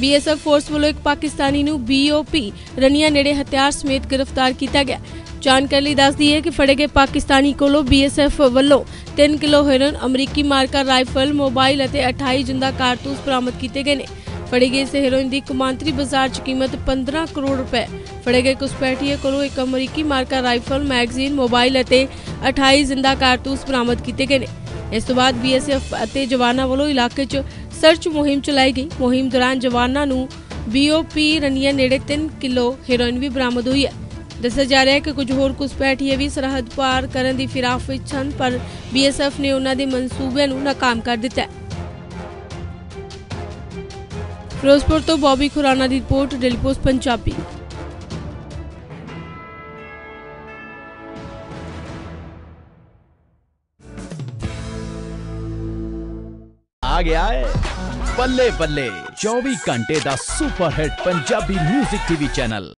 BSF force ਵੱਲੋਂ ਇੱਕ ਪਾਕਿਸਤਾਨੀ ਨੂੰ ਬੀਓਪੀ ਰਨੀਆ ਨੇੜੇ ਹਥਿਆਰ ਸਮੇਤ ਗ੍ਰਿਫਤਾਰ ਕੀਤਾ ਗਿਆ। ਜਾਣਕਾਰੀ ਦੱਸਦੀ ਹੈ ਕਿ ਫੜੇ ਗਏ ਪਾਕਿਸਤਾਨੀ ਕੋਲੋਂ ਬੀਐਸਐਫ ਵੱਲੋਂ 3 ਕਿਲੋ ਹੈਰੋਇਨ, ਅਮਰੀਕੀ ਮਾਰਕਾ ਰਾਈਫਲ, ਮੋਬਾਈਲ ਅਤੇ 28 ਜਿੰਦਾ ਕਾਰਤੂਸ ਬਰਾਮਦ ਕੀਤੇ ਗਏ ਨੇ। ਫੜੇ ਗਏ ਇਸ ਹੈਰੋਇਨ ਦੀ ਕਮਾਂਤਰੀ ਬਾਜ਼ਾਰ 'ਚ ਕੀਮਤ 15 ਕਰੋੜ ਰੁਪਏ। ਫੜੇ ਗਏ ਕੁਸਪੈਠੀਏ ਕੋਲੋਂ ਇੱਕ ਅਮਰੀਕੀ ਮਾਰਕਾ ਰਾਈਫਲ, ਮੈਗਜ਼ੀਨ, ਮੋਬਾਈਲ ਅਤੇ 28 ਜਿੰਦਾ ਕਾਰਤੂਸ ਬਰਾਮਦ ਕੀਤੇ ਗਏ ਨੇ। ਇਸ ਤੋਂ ਬਾਅਦ ਬੀਐਸਐਫ ਅਤੇ ਜਵਾਨਾਂ ਵੱਲੋਂ ਇਲਾਕੇ 'ਚ ਸਰਚ ਮੁਹਿੰਮ ਚਲਾਈ ਗਈ। ਮੁਹਿੰਮ ਦੌਰਾਨ ਜਵਾਨਾਂ ਨੂੰ ਬੀਓਪੀ ਰਨੀਆ ਨੇੜੇ 3 ਕਿਲੋ ਹੈਰੋਇਨ ਵੀ ਬਰਾਮਦ ਹੋਈ ਹੈ। ਦੱਸਿਆ ਜਾ ਰਿਹਾ ਹੈ ਕਿ ਕੁਝ ਹੋਰ ਕੁਸਪੈਠੀਏ ਵੀ ਸਰਹੱਦ ਪਾਰ ਕਰਨ ਦੀ ਫਿਰਾਕ ਵਿੱਚ ਹਨ, ਪਰ ਬੀਐਸਐਫ ਨੇ ਉਹਨਾਂ ਦੇ ਮਨਸੂਬਿਆਂ ਨੂੰ ਨਾਕਾਮ ਕਰ ਦਿੱਤਾ ਹੈ। ਫਿਰੋਜ਼ਪੁਰ ਤੋਂ ਬੌਬੀ ਖੁਰਾਨਾ ਦੀ ਰਿਪੋਰਟ, ਡੇਲੀ ਪੋਸਟ, ਪੰਜਾਬੀ। ਆ ਗਿਆ ਏ। ਬੱਲੇ ਬੱਲੇ 24 ਘੰਟੇ ਦਾ super hit Punjabi 뮤직 TV channel